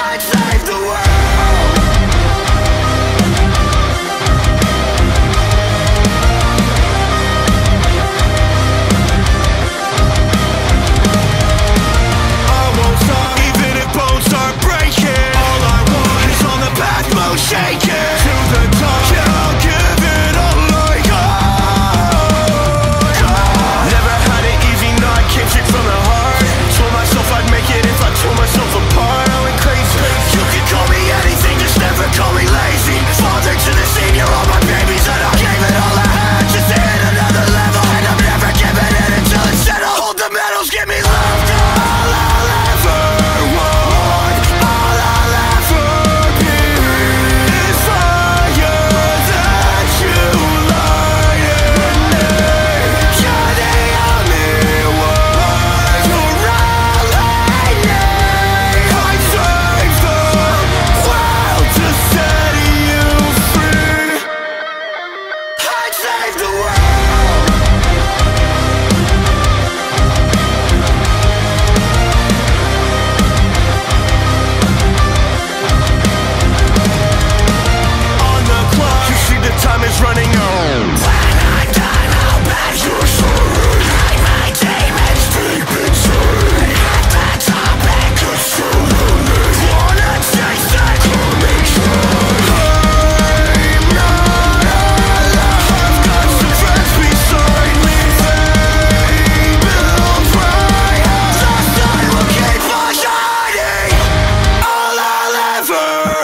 I'd save the world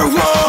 ever